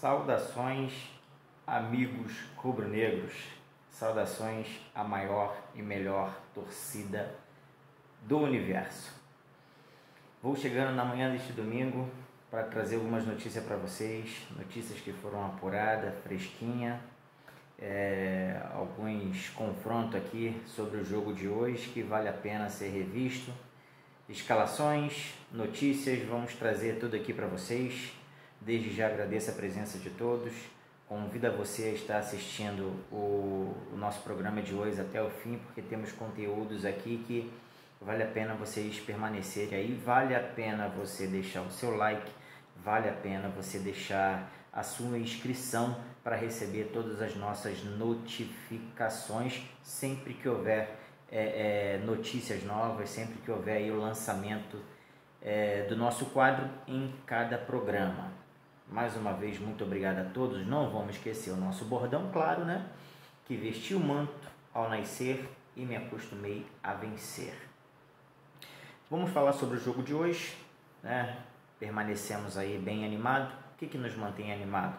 Saudações, amigos rubro-negros. Saudações à maior e melhor torcida do universo. Vou chegando na manhã deste domingo para trazer algumas notícias para vocês, notícias que foram apuradas, fresquinha, é, alguns confrontos aqui sobre o jogo de hoje que vale a pena ser revisto, escalações, notícias, vamos trazer tudo aqui para vocês. Desde já agradeço a presença de todos. Convido a você a estar assistindo o, o nosso programa de hoje até o fim, porque temos conteúdos aqui que vale a pena vocês permanecerem aí, vale a pena você deixar o seu like, vale a pena você deixar a sua inscrição para receber todas as nossas notificações sempre que houver é, é, notícias novas, sempre que houver o lançamento é, do nosso quadro em cada programa. Mais uma vez, muito obrigado a todos. Não vamos esquecer o nosso bordão, claro, né? Que vesti o manto ao nascer e me acostumei a vencer. Vamos falar sobre o jogo de hoje, né? Permanecemos aí bem animados. O que, que nos mantém animado?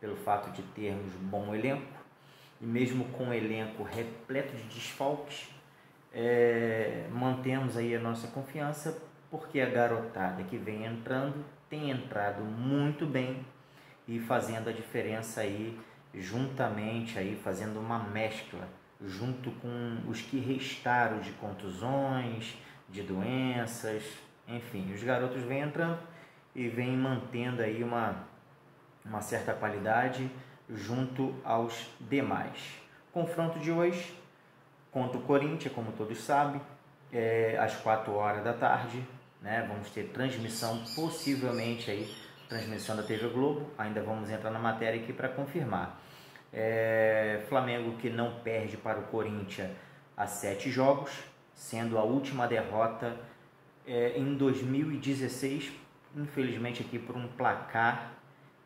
Pelo fato de termos bom elenco e mesmo com o elenco repleto de desfalques, é, mantemos aí a nossa confiança porque a garotada que vem entrando tem entrado muito bem e fazendo a diferença aí juntamente aí fazendo uma mescla junto com os que restaram de contusões, de doenças, enfim, os garotos vêm entrando e vêm mantendo aí uma, uma certa qualidade junto aos demais. Confronto de hoje contra o Corinthians, como todos sabem, é, às 4 horas da tarde, né? Vamos ter transmissão, possivelmente aí, transmissão da TV Globo. Ainda vamos entrar na matéria aqui para confirmar. É, Flamengo que não perde para o Corinthians há sete jogos, sendo a última derrota é, em 2016, infelizmente aqui por um placar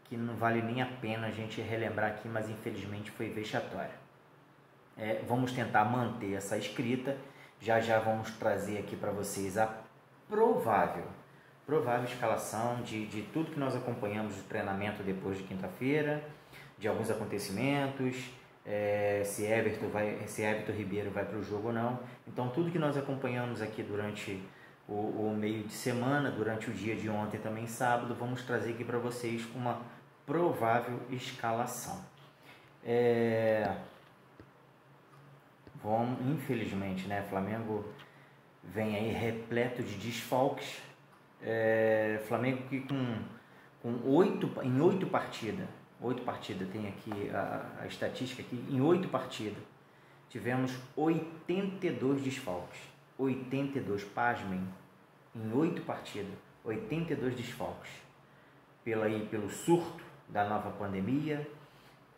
que não vale nem a pena a gente relembrar aqui, mas infelizmente foi vexatória. É, vamos tentar manter essa escrita, já já vamos trazer aqui para vocês a provável, provável escalação de, de tudo que nós acompanhamos do treinamento depois de quinta-feira, de alguns acontecimentos, é, se, Everton vai, se Everton Ribeiro vai para o jogo ou não. Então, tudo que nós acompanhamos aqui durante o, o, meio de semana, durante o dia de ontem também sábado, vamos trazer aqui para vocês uma provável escalação. É, vamos, infelizmente, né, Flamengo vem aí repleto de desfalques. É, Flamengo que com, com oito, em oito partidas, oito partidas, tem aqui a, a estatística aqui, em oito partidas, tivemos 82 desfalques. 82, pasmem, em oito partidas, 82 desfalques. Pela, aí, pelo surto da nova pandemia,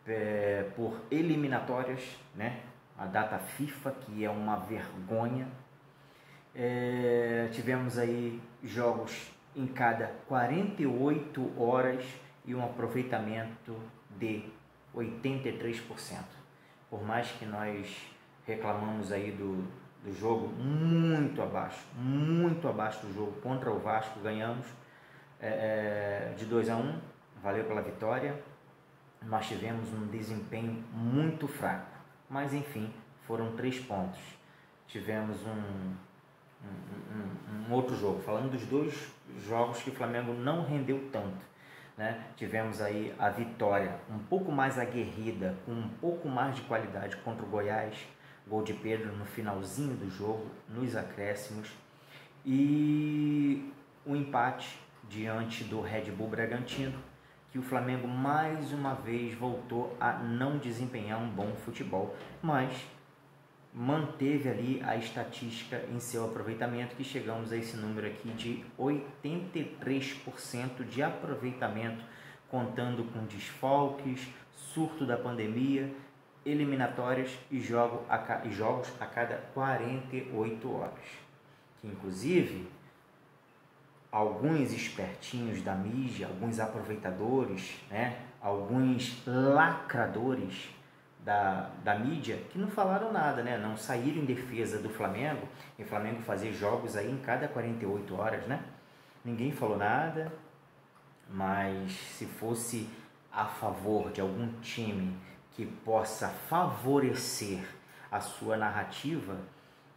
é, por eliminatórias, né? a data FIFA, que é uma vergonha, é, tivemos aí jogos em cada 48 horas e um aproveitamento de 83%. Por mais que nós reclamamos aí do, do jogo muito abaixo, muito abaixo do jogo contra o Vasco, ganhamos é, de 2 a 1, um, valeu pela vitória. Nós tivemos um desempenho muito fraco, mas enfim, foram três pontos. Tivemos um, um, um, outro jogo, falando dos dois jogos que o Flamengo não rendeu tanto. Né? Tivemos aí a vitória um pouco mais aguerrida, com um pouco mais de qualidade contra o Goiás, gol de Pedro no finalzinho do jogo, nos acréscimos, e o empate diante do Red Bull Bragantino, que o Flamengo mais uma vez voltou a não desempenhar um bom futebol, mas manteve ali a estatística em seu aproveitamento, que chegamos a esse número aqui de 83% de aproveitamento, contando com desfalques, surto da pandemia, eliminatórias e, jogo a, e jogos a cada 48 horas. Que inclusive alguns espertinhos da mídia, alguns aproveitadores, né, alguns lacradores da, da mídia que não falaram nada, né? Não saíram em defesa do Flamengo, e o Flamengo fazer jogos aí em cada 48 horas, né? Ninguém falou nada, mas se fosse a favor de algum time que possa favorecer a sua narrativa,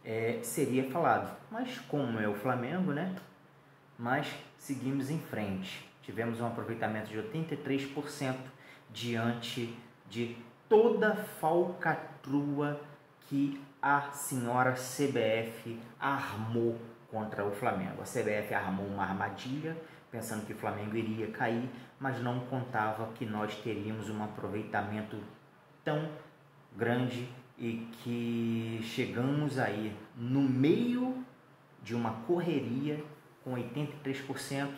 é, seria falado. Mas como é o Flamengo, né? Mas seguimos em frente. Tivemos um aproveitamento de 83% diante de toda falcatrua que a senhora CBF armou contra o Flamengo. A CBF armou uma armadilha pensando que o Flamengo iria cair, mas não contava que nós teríamos um aproveitamento tão grande e que chegamos aí no meio de uma correria com 83%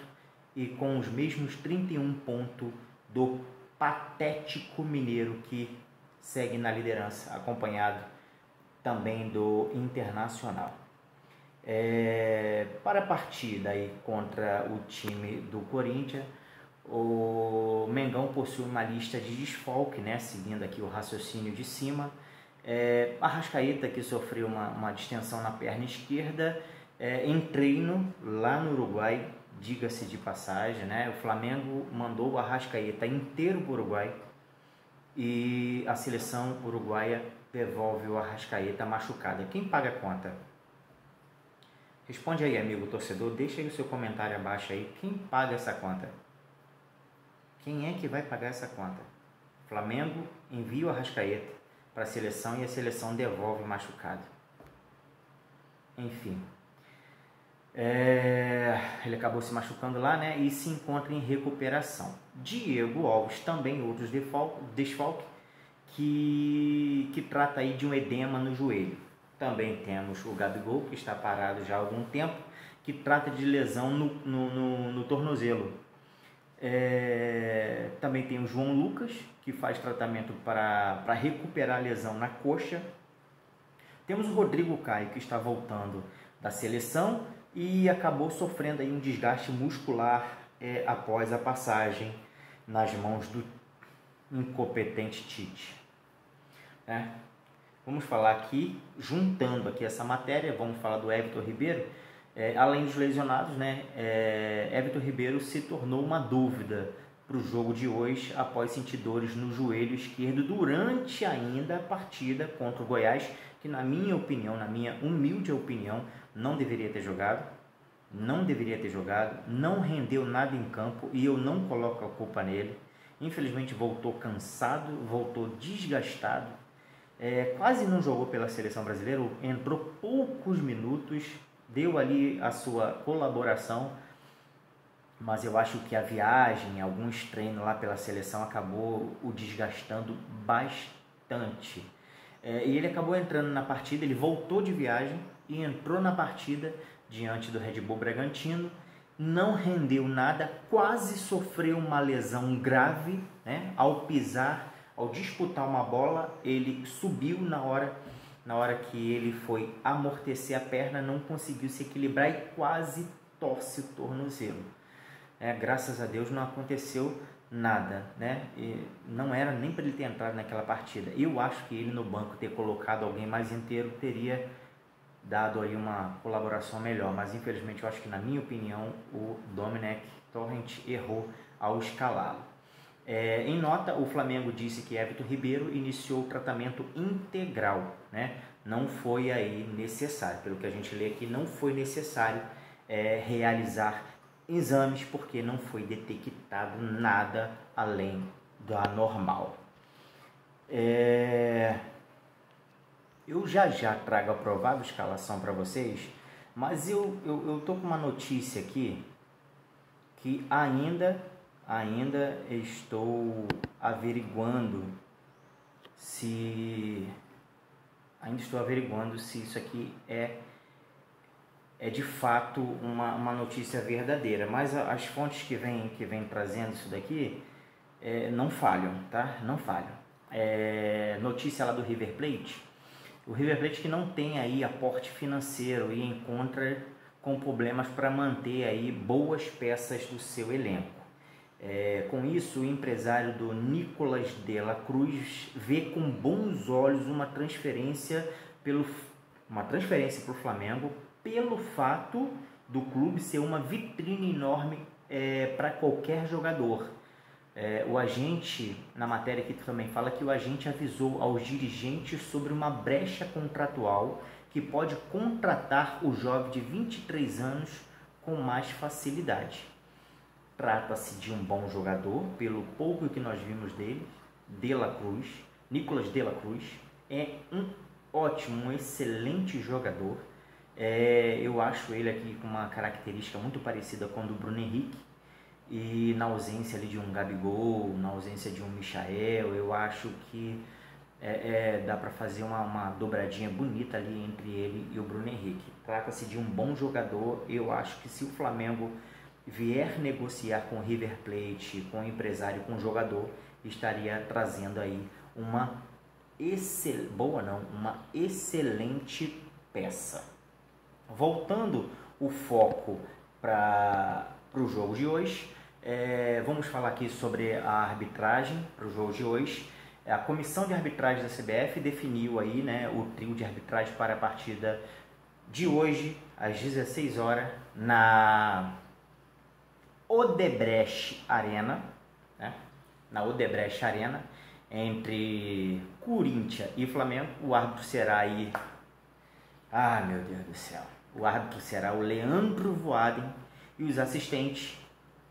e com os mesmos 31 pontos do patético mineiro que segue na liderança, acompanhado também do Internacional. É, para a partida aí contra o time do Corinthians, o Mengão possui uma lista de desfalque, né, seguindo aqui o raciocínio de cima. É, Arrascaeta, que sofreu uma, uma distensão na perna esquerda, é, em treino lá no Uruguai, diga-se de passagem, né? O Flamengo mandou o Arrascaeta inteiro para o Uruguai e a seleção uruguaia devolve o Arrascaeta machucada. Quem paga a conta? Responde aí, amigo torcedor, deixa aí o seu comentário abaixo aí. Quem paga essa conta? Quem é que vai pagar essa conta? Flamengo envia o Arrascaeta para a seleção e a seleção devolve o machucado. Enfim. É, ele acabou se machucando lá, né? E se encontra em recuperação. Diego Alves também outros desfalque que, que trata aí de um edema no joelho. Também temos o Gabigol, que está parado já há algum tempo, que trata de lesão no, no, no, no tornozelo. É, também tem o João Lucas, que faz tratamento para, para recuperar a lesão na coxa. Temos o Rodrigo Caio, que está voltando da seleção e acabou sofrendo aí um desgaste muscular é, após a passagem nas mãos do incompetente Tite. É. Vamos falar aqui, juntando aqui essa matéria, vamos falar do Everton Ribeiro. É, além dos lesionados, né, é, Everton Ribeiro se tornou uma dúvida para o jogo de hoje após sentir dores no joelho esquerdo durante ainda a partida contra o Goiás, que na minha opinião, na minha humilde opinião, não deveria ter jogado, não deveria ter jogado, não rendeu nada em campo e eu não coloco a culpa nele. Infelizmente voltou cansado, voltou desgastado, é, quase não jogou pela seleção brasileira, entrou poucos minutos, deu ali a sua colaboração, mas eu acho que a viagem, alguns treinos lá pela seleção acabou o desgastando bastante. É, e ele acabou entrando na partida, ele voltou de viagem e entrou na partida diante do Red Bull Bragantino, não rendeu nada, quase sofreu uma lesão grave né? ao pisar, ao disputar uma bola, ele subiu na hora na hora que ele foi amortecer a perna, não conseguiu se equilibrar e quase torce o tornozelo. É, graças a Deus não aconteceu nada, né? E não era nem para ele ter entrado naquela partida. Eu acho que ele no banco ter colocado alguém mais inteiro teria dado aí uma colaboração melhor, mas infelizmente eu acho que na minha opinião o Dominic Torrent errou ao escalá-lo. É, em nota, o Flamengo disse que Everton Ribeiro iniciou o tratamento integral, né? Não foi aí necessário, pelo que a gente lê aqui, não foi necessário é, realizar exames porque não foi detectado nada além da normal. É... Eu já já trago a provável escalação para vocês, mas eu, eu, eu tô com uma notícia aqui que ainda, ainda estou averiguando se ainda estou averiguando se isso aqui é é de fato uma, uma notícia verdadeira, mas as fontes que vêm que vem trazendo isso daqui é, não falham, tá? Não falham. É, notícia lá do River Plate, o River Plate que não tem aí aporte financeiro e encontra com problemas para manter aí boas peças do seu elenco. É, com isso, o empresário do Nicolas de la Cruz vê com bons olhos uma transferência pelo uma transferência para o Flamengo pelo fato do clube ser uma vitrine enorme é, para qualquer jogador. É, o agente, na matéria aqui também fala que o agente avisou aos dirigentes sobre uma brecha contratual que pode contratar o jovem de 23 anos com mais facilidade. Trata-se de um bom jogador, pelo pouco que nós vimos dele, De La Cruz, Nicolas De La Cruz, é um ótimo, um excelente jogador. É, eu acho ele aqui com uma característica muito parecida com a do Bruno Henrique, e na ausência ali de um Gabigol, na ausência de um Michael, eu acho que é, é, dá para fazer uma, uma, dobradinha bonita ali entre ele e o Bruno Henrique. Trata-se de um bom jogador. Eu acho que se o Flamengo vier negociar com o River Plate, com o empresário, com o jogador, estaria trazendo aí uma excel... boa não, uma excelente peça. Voltando o foco para o jogo de hoje, é, vamos falar aqui sobre a arbitragem para o jogo de hoje. A comissão de arbitragem da CBF definiu aí, né, o trio de arbitragem para a partida de hoje, às 16 horas, na Odebrecht Arena, né, na Odebrecht Arena, entre Corinthians e Flamengo. O árbitro será aí. Ah, meu Deus do céu! O árbitro será o Leandro Voaden e os assistentes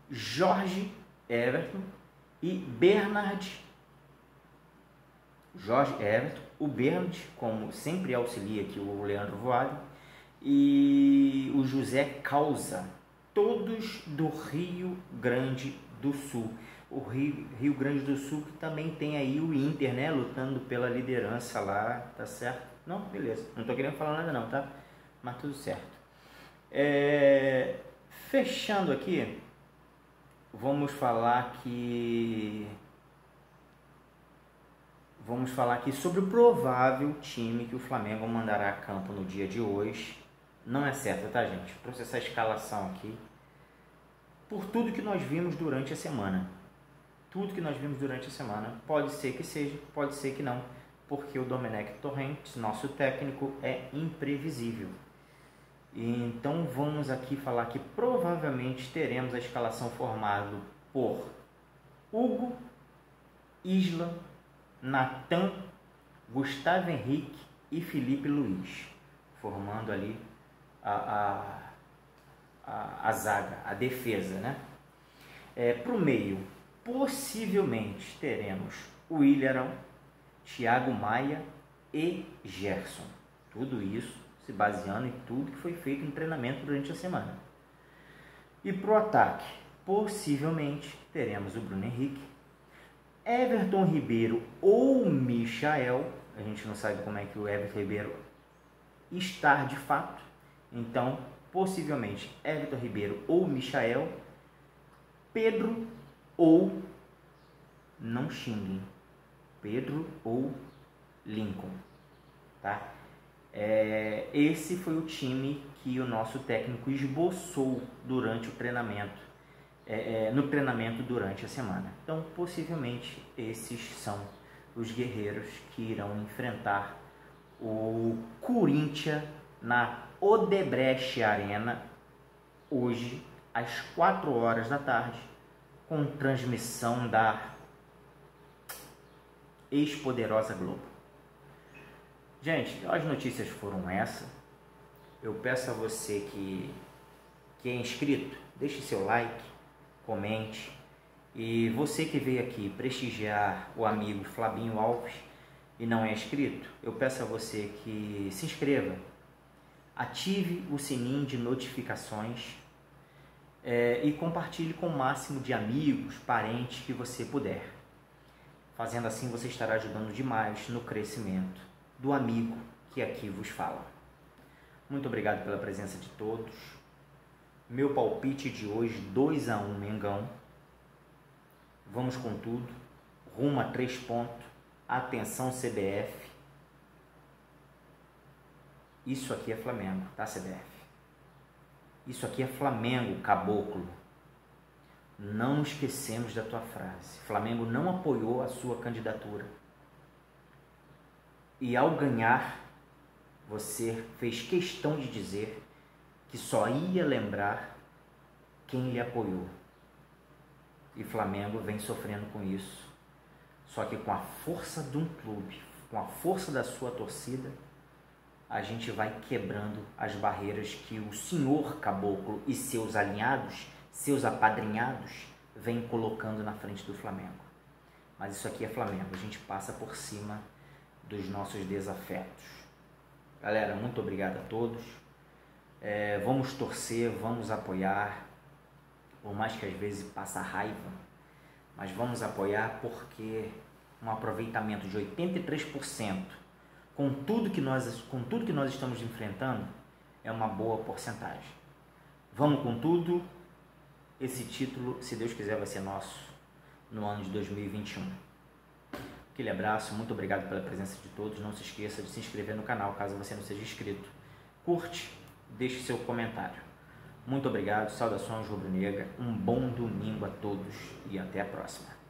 Jorge Everton e Bernard Jorge Everton, o Bernard, como sempre auxilia aqui o Leandro Voade, e o José Causa, todos do Rio Grande do Sul. O Rio, Rio Grande do Sul que também tem aí o Inter, né, lutando pela liderança lá, tá certo? Não, beleza, não tô querendo falar nada não, tá? Mas tudo certo. É, fechando aqui, vamos falar que vamos falar aqui sobre o provável time que o Flamengo mandará a campo no dia de hoje. Não é certo, tá, gente? Trouxe essa escalação aqui por tudo que nós vimos durante a semana. Tudo que nós vimos durante a semana. Pode ser que seja, pode ser que não, porque o Domenech Torrentes, nosso técnico, é imprevisível. Então vamos aqui falar que provavelmente teremos a escalação formada por Hugo, Isla, Natan, Gustavo Henrique e Felipe Luiz, formando ali a, a, a, a zaga, a defesa. Né? É, Para o meio, possivelmente teremos o William, Thiago Maia e Gerson. Tudo isso se baseando em tudo que foi feito no treinamento durante a semana. E para o ataque, possivelmente teremos o Bruno Henrique, Everton Ribeiro ou Michael, a gente não sabe como é que o Everton Ribeiro está de fato, então possivelmente Everton Ribeiro ou Michael, Pedro ou não xinguem, Pedro ou Lincoln, tá? É, esse foi o time que o nosso técnico esboçou durante o treinamento, é, é, no treinamento durante a semana. Então, possivelmente, esses são os guerreiros que irão enfrentar o Corinthians na Odebrecht Arena hoje às 4 horas da tarde, com transmissão da ex-poderosa Globo. Gente, as notícias foram essa. Eu peço a você que, que é inscrito, deixe seu like, comente. E você que veio aqui prestigiar o amigo Flabinho Alves e não é inscrito, eu peço a você que se inscreva, ative o sininho de notificações é, e compartilhe com o máximo de amigos, parentes que você puder. Fazendo assim, você estará ajudando demais no crescimento do amigo que aqui vos fala. Muito obrigado pela presença de todos. Meu palpite de hoje, 2 a 1 um, Mengão. Vamos com tudo. Rumo a 3 pontos. Atenção CBF. Isso aqui é Flamengo, tá CBF? Isso aqui é Flamengo, caboclo. Não esquecemos da tua frase. Flamengo não apoiou a sua candidatura e ao ganhar, você fez questão de dizer que só ia lembrar quem lhe apoiou. E Flamengo vem sofrendo com isso. Só que com a força de um clube, com a força da sua torcida, a gente vai quebrando as barreiras que o senhor caboclo e seus alinhados, seus apadrinhados, vêm colocando na frente do Flamengo. Mas isso aqui é Flamengo, a gente passa por cima dos nossos desafetos. Galera, muito obrigado a todos. É, vamos torcer, vamos apoiar, por mais que às vezes passa raiva, mas vamos apoiar porque um aproveitamento de 83% com tudo que nós com tudo que nós estamos enfrentando é uma boa porcentagem. Vamos com tudo. Esse título, se Deus quiser, vai ser nosso no ano de 2021. Aquele abraço, muito obrigado pela presença de todos. Não se esqueça de se inscrever no canal caso você não seja inscrito. Curte, deixe seu comentário. Muito obrigado, saudações rubro-negra, um bom domingo a todos e até a próxima.